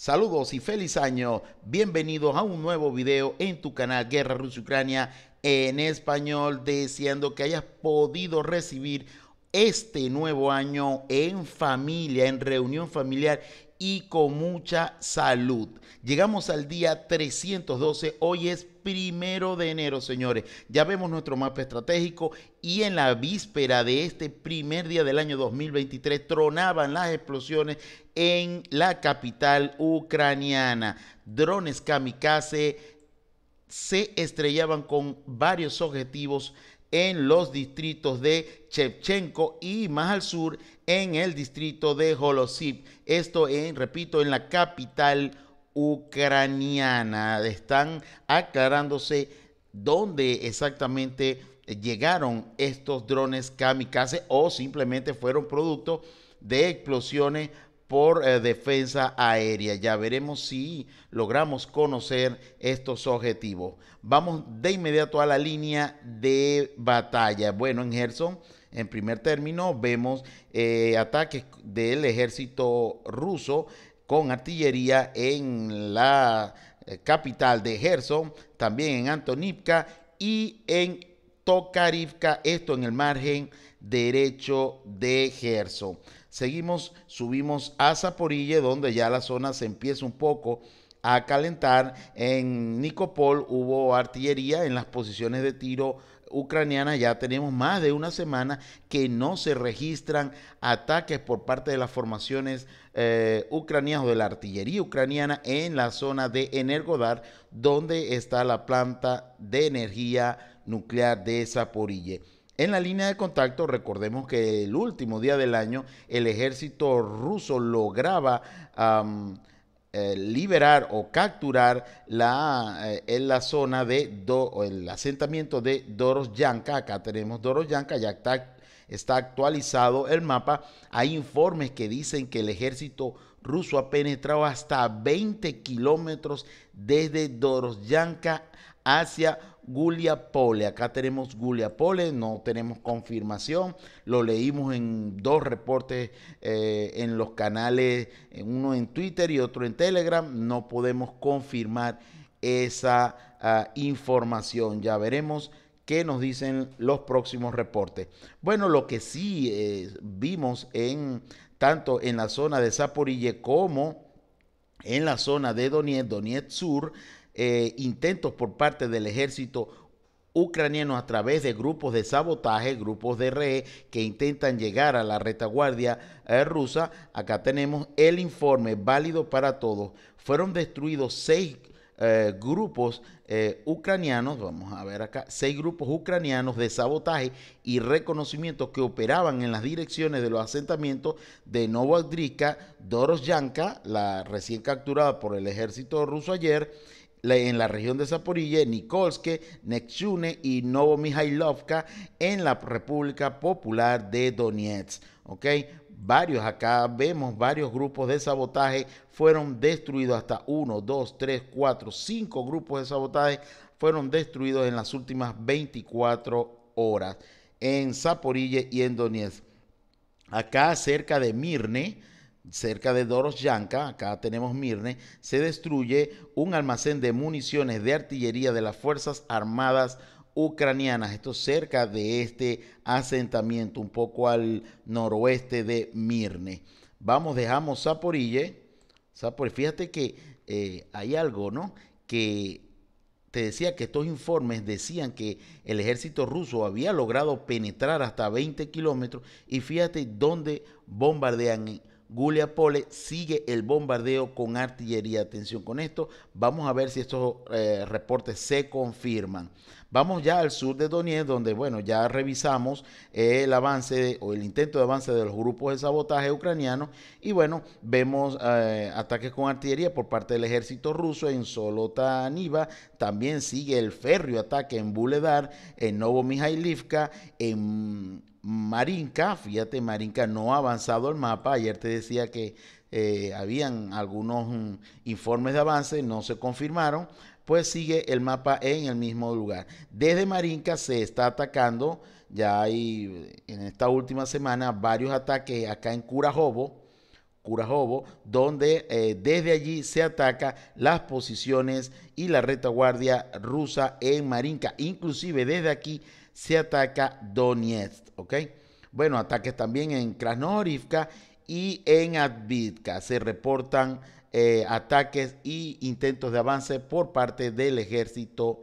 Saludos y feliz año. Bienvenidos a un nuevo video en tu canal Guerra Rusia-Ucrania en español, deseando que hayas podido recibir este nuevo año en familia, en reunión familiar y con mucha salud. Llegamos al día 312, hoy es primero de enero, señores. Ya vemos nuestro mapa estratégico y en la víspera de este primer día del año 2023 tronaban las explosiones en la capital ucraniana. Drones kamikaze se estrellaban con varios objetivos en los distritos de Chevchenko y más al sur en el distrito de Holosip. Esto en, repito, en la capital ucraniana. Están aclarándose dónde exactamente llegaron estos drones kamikaze o simplemente fueron producto de explosiones por eh, defensa aérea. Ya veremos si logramos conocer estos objetivos. Vamos de inmediato a la línea de batalla. Bueno, en Gerson, en primer término, vemos eh, ataques del ejército ruso con artillería en la eh, capital de Gerson, también en Antonivka y en Tokarivka, esto en el margen derecho de Gerson. Seguimos, subimos a Zaporille, donde ya la zona se empieza un poco a calentar. En Nikopol hubo artillería en las posiciones de tiro ucranianas. Ya tenemos más de una semana que no se registran ataques por parte de las formaciones eh, ucranianas o de la artillería ucraniana en la zona de Energodar, donde está la planta de energía nuclear de Zaporille. En la línea de contacto, recordemos que el último día del año el ejército ruso lograba eh, liberar o capturar la, eh, en la zona de el asentamiento de Dorosyanka. Acá tenemos Dorosyanka, ya está, está actualizado el mapa. Hay informes que dicen que el ejército ruso ha penetrado hasta 20 kilómetros desde Dorosyanka hacia Guliapole. Acá tenemos Guliapole, no tenemos confirmación. Lo leímos en dos reportes eh, en los canales, uno en Twitter y otro en Telegram. No podemos confirmar esa ah, información. Ya veremos qué nos dicen los próximos reportes. Bueno, lo que sí eh, vimos en tanto en la zona de Zaporille como en la zona de Donetsk, Donetsk Sur, eh, intentos por parte del ejército ucraniano a través de grupos de sabotaje, grupos de RE que intentan llegar a la retaguardia eh, rusa. Acá tenemos el informe válido para todos. Fueron destruidos seis eh, grupos ucranianos, vamos a ver acá, seis grupos ucranianos de sabotaje y reconocimiento que operaban en las direcciones de los asentamientos de Novodrika, Dorosyanka, la recién capturada por el ejército ruso ayer, en la región de Zaporille, Nikolske, Nekchune y Novomihailovka en la República Popular de Donetsk. ¿ok? Varios, acá vemos varios grupos de sabotaje fueron destruidos, hasta uno, dos, tres, cuatro, cinco grupos de sabotaje fueron destruidos en las últimas 24 horas en Zaporille y en Donetsk. Acá cerca de Mirne, cerca de Dorosyanka, acá tenemos Mirne, se destruye un almacén de municiones de artillería de las Fuerzas Armadas ucranianas. Esto cerca de este asentamiento, un poco al noroeste de Mirne. Vamos, dejamos Zaporille. Zaporille. Fíjate que eh, hay algo, ¿no? Que te decía que estos informes decían que el ejército ruso había logrado penetrar hasta 20 kilómetros y fíjate dónde bombardean Guliapole sigue el bombardeo con artillería. Atención con esto. Vamos a ver si estos eh, reportes se confirman. Vamos ya al sur de Donetsk, donde, bueno, ya revisamos el avance o el intento de avance de los grupos de sabotaje ucranianos. Y bueno, vemos eh, ataques con artillería por parte del ejército ruso en Solotaniva. También sigue el férreo ataque en Buledar, en Novomihailivka, en Marinka, fíjate, Marinka no ha avanzado el mapa. Ayer te decía que eh, habían algunos mm, informes de avance, no se confirmaron, pues sigue el mapa en el mismo lugar. Desde Marinka se está atacando, ya hay en esta última semana varios ataques acá en Curajobo, Curajobo, donde eh, desde allí se ataca las posiciones y la retaguardia rusa en Marinka. Inclusive desde aquí se ataca Donetsk, ¿ok? Bueno, ataques también en Krasnohorivka y en Advitka. Se reportan eh, ataques y intentos de avance por parte del ejército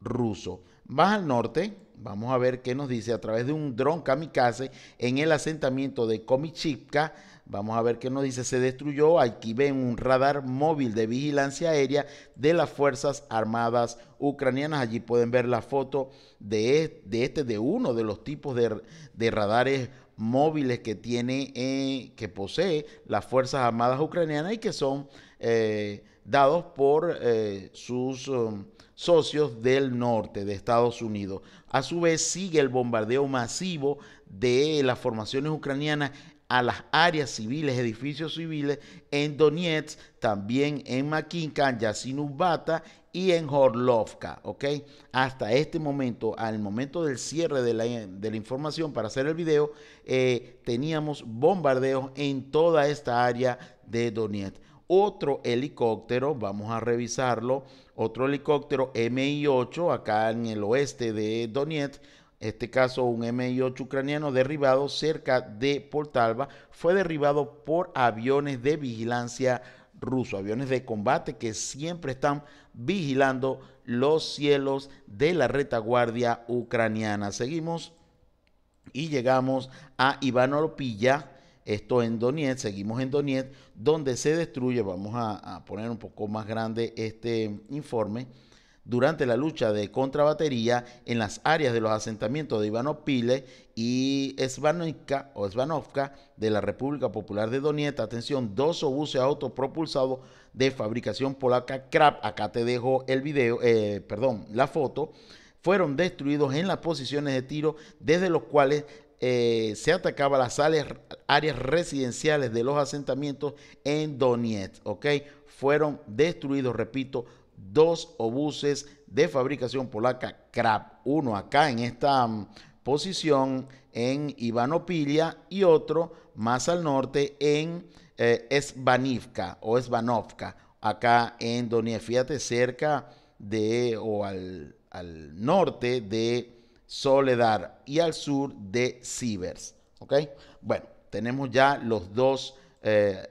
ruso. Más al norte, vamos a ver qué nos dice a través de un dron kamikaze en el asentamiento de Komichivka. Vamos a ver qué nos dice. Se destruyó, aquí ven un radar móvil de vigilancia aérea de las Fuerzas Armadas ucranianas. Allí pueden ver la foto de, de este, de uno de los tipos de, de radares móviles que tiene, eh, que posee las Fuerzas Armadas ucranianas y que son eh, dados por eh, sus um, socios del norte de Estados Unidos. A su vez sigue el bombardeo masivo de las formaciones ucranianas a las áreas civiles, edificios civiles en Donetsk, también en Makinka, Yasinubata y en Horlovka, ¿ok? Hasta este momento, al momento del cierre de la, de la información para hacer el video, eh, teníamos bombardeos en toda esta área de Donetsk. Otro helicóptero, vamos a revisarlo, otro helicóptero Mi-8 acá en el oeste de Donetsk, este caso un Mi-8 ucraniano derribado cerca de Portalba, fue derribado por aviones de vigilancia ruso, aviones de combate que siempre están vigilando los cielos de la retaguardia ucraniana. Seguimos y llegamos a Oropilla, esto en Donetsk, seguimos en Donetsk, donde se destruye, vamos a poner un poco más grande este informe, durante la lucha de contrabatería en las áreas de los asentamientos de Ivanopile y Svanovka de la República Popular de Donetsk. Atención, dos obuses autopropulsados de fabricación polaca Krab, acá te dejo el video, eh, perdón, la foto, fueron destruidos en las posiciones de tiro desde los cuales eh, se atacaba las áreas residenciales de los asentamientos en Donetsk, ¿ok? Fueron destruidos, repito, dos obuses de fabricación polaca Krab, uno acá en esta mm, posición en Ivanopilia y otro más al norte en eh, Svanivka o Svanovka, acá en Donetsk, fíjate, cerca de o al, norte de Soledad y al sur de Sivers. ¿Ok? Bueno, tenemos ya los dos eh,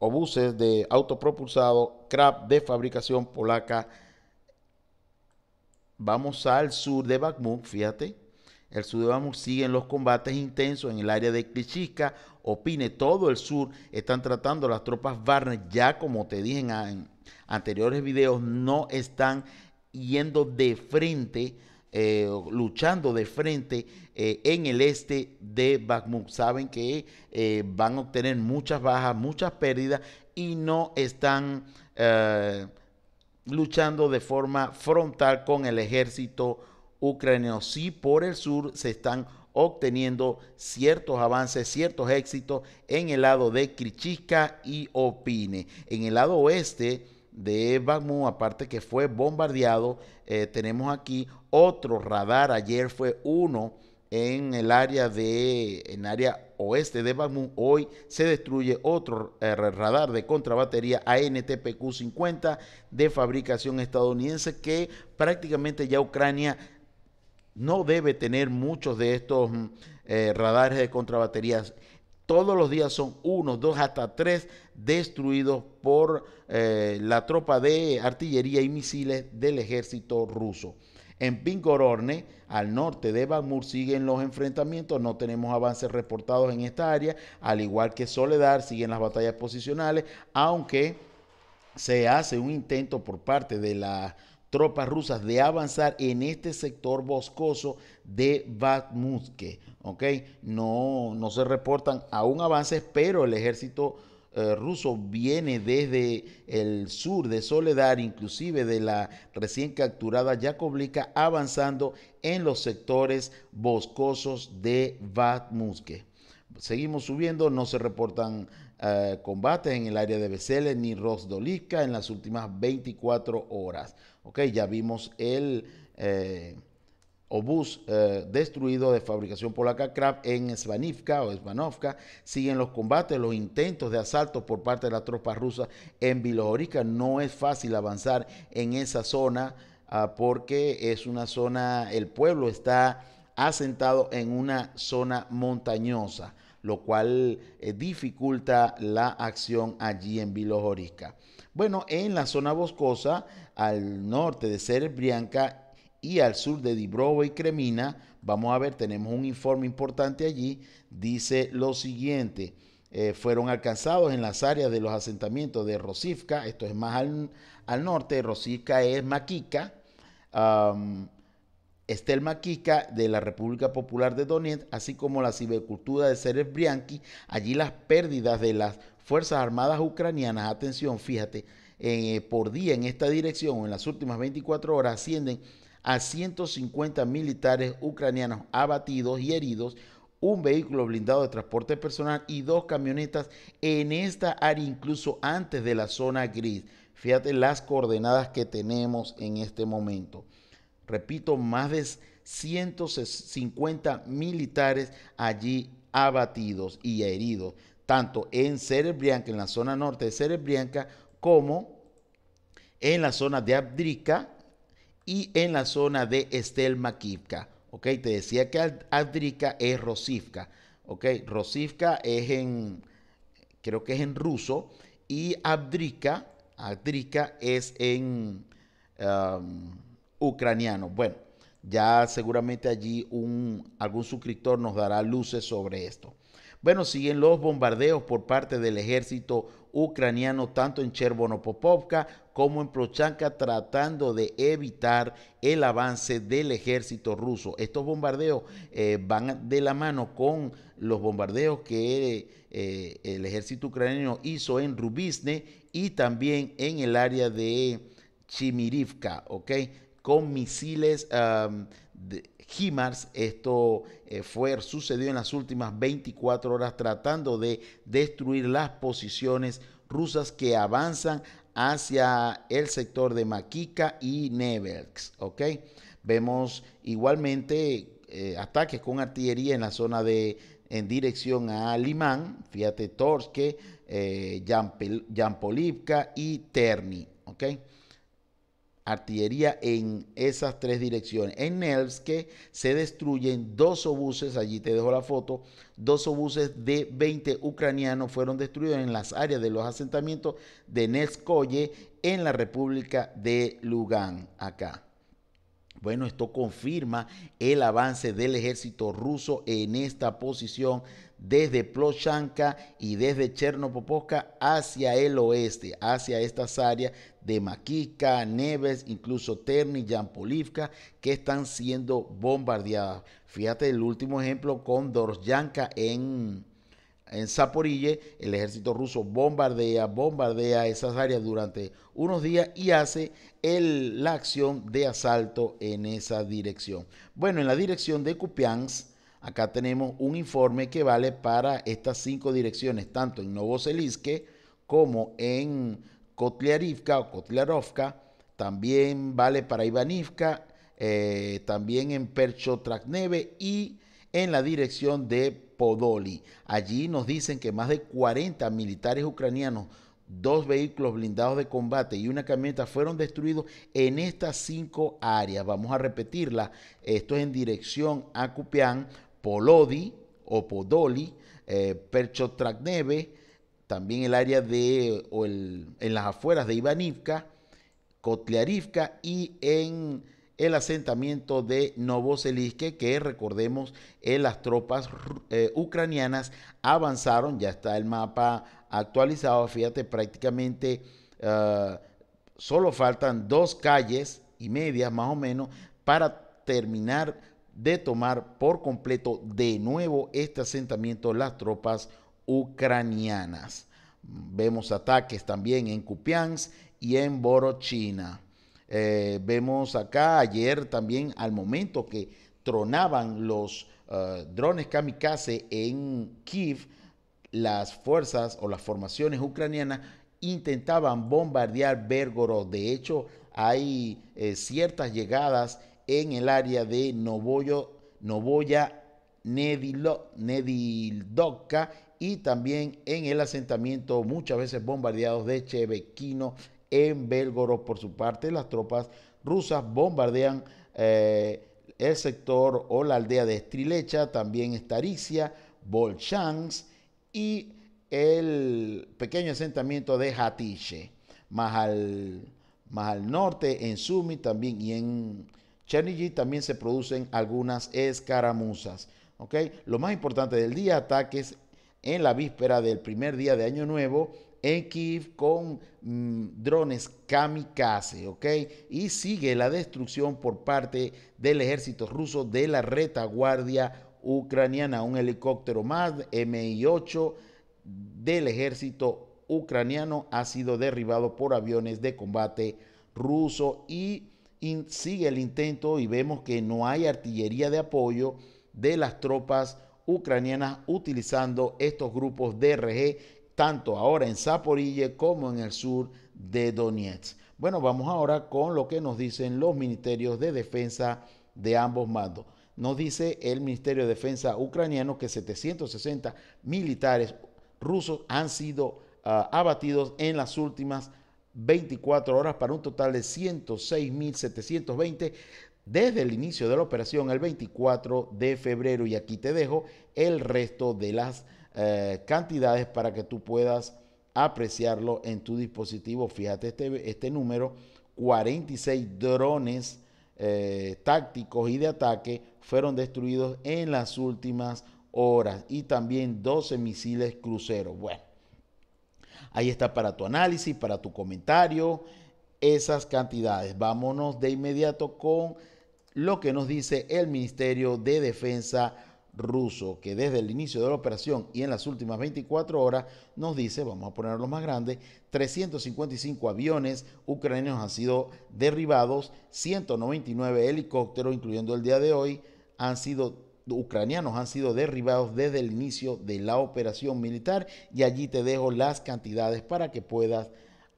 em, obuses de autopropulsado CRAP de fabricación polaca. Vamos al sur de Bakhmut, fíjate. El sur de Bakhmut siguen los combates intensos en el área de Klichivka, Opine, todo el sur están tratando las tropas Wagner, ya como te dije en, anteriores videos, no están yendo de frente, eh, luchando de frente eh, en el este de Bakhmut. Saben que eh, van a obtener muchas bajas, muchas pérdidas y no están luchando de forma frontal con el ejército ucraniano. Sí, por el sur se están obteniendo ciertos avances, ciertos éxitos en el lado de Krichivka y Opine. En el lado oeste de Bakhmut, aparte que fue bombardeado, tenemos aquí otro radar. Ayer fue uno en el área de en área oeste de Bakhmut hoy se destruye otro eh, radar de contrabatería ANTPQ-50 de fabricación estadounidense que prácticamente ya Ucrania no debe tener muchos de estos mm, eh, radares de contrabaterías todos los días son uno, dos, hasta tres destruidos por eh, la tropa de artillería y misiles del ejército ruso. En Pingororne, al norte de Bakhmut, siguen los enfrentamientos. No tenemos avances reportados en esta área. Al igual que Soledad, siguen las batallas posicionales, aunque se hace un intento por parte de las tropas rusas de avanzar en este sector boscoso de Bakhmutke. ¿ok? No, no se reportan aún avances, pero el ejército eh, ruso viene desde el sur de Soledad, inclusive de la recién capturada Yakovlika, avanzando en los sectores boscosos de Vatmuske. Seguimos subiendo, no se reportan eh, combates en el área de Besele ni Rosdolivka en las últimas 24 horas. Ok, ya vimos el, eh, obús eh, destruido de fabricación polaca Kraft en Svanivka o Svanovka. Siguen los combates, los intentos de asalto por parte de las tropas rusas en Bilohorica. No es fácil avanzar en esa zona ah, porque es una zona, el pueblo está asentado en una zona montañosa, lo cual eh, dificulta la acción allí en Bilohorica. Bueno, en la zona boscosa, al norte de Serebrianka y al sur de Dibrovo y Cremina, vamos a ver, tenemos un informe importante allí, dice lo siguiente. Eh, fueron alcanzados en las áreas de los asentamientos de Rosivka, esto es más al, norte, Rosivka es Maquica, Estel Maquica de la República Popular de Donetsk, así como la cibercultura de Serebrianki, allí las pérdidas de las Fuerzas Armadas Ucranianas, atención, fíjate, eh, por día en esta dirección, en las últimas 24 horas, ascienden a 150 militares ucranianos abatidos y heridos, un vehículo blindado de transporte personal y dos camionetas en esta área, incluso antes de la zona gris. Fíjate las coordenadas que tenemos en este momento. Repito, más de 150 militares allí abatidos y heridos, tanto en Serebrianca, en la zona norte de Serebrianca, como en la zona de Abdrika, y en la zona de Estelmakivka. ¿Ok? Te decía que Adrika es Rosivka. ¿Ok? Rosivka es en, creo que es en ruso. Y Abdrika, Abdrika es en ucraniano. Bueno, ya seguramente allí un, algún suscriptor nos dará luces sobre esto. Bueno, siguen los bombardeos por parte del ejército ucraniano tanto en Chervonopopovka como en Prochanka tratando de evitar el avance del ejército ruso. Estos bombardeos eh, van de la mano con los bombardeos que eh, el ejército ucraniano hizo en Rubisne y también en el área de Chimirivka, ¿ok? Con misiles de, HIMARS. Esto eh, fue, sucedió en las últimas 24 horas tratando de destruir las posiciones rusas que avanzan hacia el sector de Makika y Nevelsk. ¿ok? Vemos igualmente eh, ataques con artillería en la zona de en dirección a Limán, fíjate, Torske, eh, y Terni. ¿ok? Artillería en esas tres direcciones. En Nevske se destruyen dos obuses, allí te dejo la foto, dos obuses de 20 ucranianos fueron destruidos en las áreas de los asentamientos de Nevskoye en la República de Lugán, acá. Bueno, esto confirma el avance del ejército ruso en esta posición desde Ploshanka y desde Chernopopovka hacia el oeste, hacia estas áreas de Makika, Neves, incluso Terni, Yampolivka, que están siendo bombardeadas. Fíjate el último ejemplo con Dorosyanka en, en Zaporille, el ejército ruso bombardea, bombardea esas áreas durante unos días y hace el, la acción de asalto en esa dirección. Bueno, en la dirección de Kupiansk, acá tenemos un informe que vale para estas cinco direcciones, tanto en Novoseliske como en Kotliarivka o Kotliarovka, también vale para Ivanivka, eh, también en Perchotrakneve y en la dirección de Podoli. Allí nos dicen que más de 40 militares ucranianos, dos vehículos blindados de combate y una camioneta fueron destruidos en estas cinco áreas. Vamos a repetirla. Esto es en dirección a Kupián, Polodi o Podoli, eh, Perchotrakneve, también el área de, o en las afueras de Ivanivka, Kotliarivka y en el asentamiento de Novoseliske, que recordemos, eh, las tropas eh, ucranianas avanzaron, ya está el mapa actualizado, fíjate, prácticamente uh, solo faltan dos calles y medias más o menos para terminar de tomar por completo de nuevo este asentamiento las tropas ucranianas. Vemos ataques también en Kupiansk y en Borochina. Eh, vemos acá ayer también al momento que tronaban los eh, drones kamikaze en Kiev, las fuerzas o las formaciones ucranianas intentaban bombardear Belgorod. De hecho, hay eh, ciertas llegadas en el área de Novoyo, Novoya Nedildovka y también en el asentamiento muchas veces bombardeados de Chevequino en Belgorod. Por su parte, las tropas rusas bombardean eh, el sector o la aldea de Strilecha, también Staricia, Bolchansk y el pequeño asentamiento de Hatice, más al, más al norte en Sumi también y en Chernigy también se producen algunas escaramuzas. Lo más importante del día, ataques en la víspera del primer día de Año Nuevo en Kiev con mm, drones kamikaze, ¿ok? Y sigue la destrucción por parte del ejército ruso de la retaguardia ucraniana. Un helicóptero más, Mi-8 del ejército ucraniano ha sido derribado por aviones de combate ruso y, sigue el intento y vemos que no hay artillería de apoyo de las tropas ucranianas utilizando estos grupos DRG tanto ahora en Zaporille como en el sur de Donetsk. Bueno, vamos ahora con lo que nos dicen los ministerios de defensa de ambos bandos. Nos dice el Ministerio de Defensa ucraniano que 760 militares rusos han sido ah, abatidos en las últimas 24 horas para un total de 106.720 desde el inicio de la operación el 24 de febrero. Y aquí te dejo el resto de las eh, cantidades para que tú puedas apreciarlo en tu dispositivo. Fíjate este, este número, 46 drones eh, tácticos y de ataque fueron destruidos en las últimas horas y también 12 misiles cruceros. Bueno, ahí está para tu análisis, para tu comentario, esas cantidades. Vámonos de inmediato con lo que nos dice el Ministerio de Defensa ruso, que desde el inicio de la operación y en las últimas 24 horas nos dice, vamos a ponerlo más grande, 355 aviones ucranianos han sido derribados, 199 helicópteros, incluyendo el día de hoy, han sido ucranianos han sido derribados desde el inicio de la operación militar y allí te dejo las cantidades para que puedas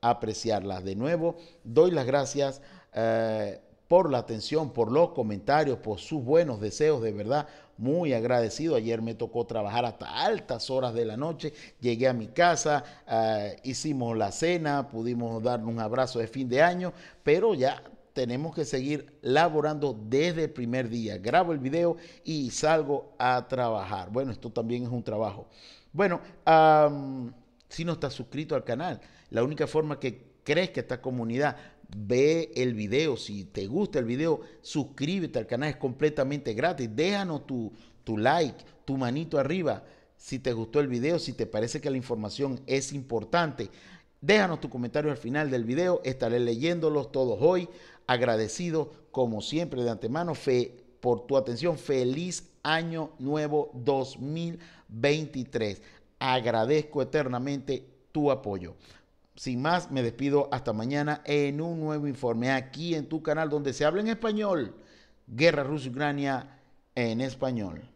apreciarlas. De nuevo, doy las gracias. Eh, por la atención, por los comentarios, por sus buenos deseos, de verdad, muy agradecido. Ayer me tocó trabajar hasta altas horas de la noche, llegué a mi casa, eh, hicimos la cena, pudimos darnos un abrazo de fin de año, pero ya tenemos que seguir laborando desde el primer día. Grabo el video y salgo a trabajar. Bueno, esto también es un trabajo. Bueno, si no estás suscrito al canal, la única forma que crees que esta comunidad ve el video. Si te gusta el video, suscríbete al canal, es completamente gratis. Déjanos tu, tu like, tu manito arriba. Si te gustó el video, si te parece que la información es importante, déjanos tu comentario al final del video. Estaré leyéndolos todos hoy. Agradecido, como siempre, de antemano, fe, por tu atención. Feliz año nuevo 2023. Agradezco eternamente tu apoyo. Sin más, me despido hasta mañana en un nuevo informe aquí en tu canal donde se habla en español. Guerra Rusia-Ucrania en español.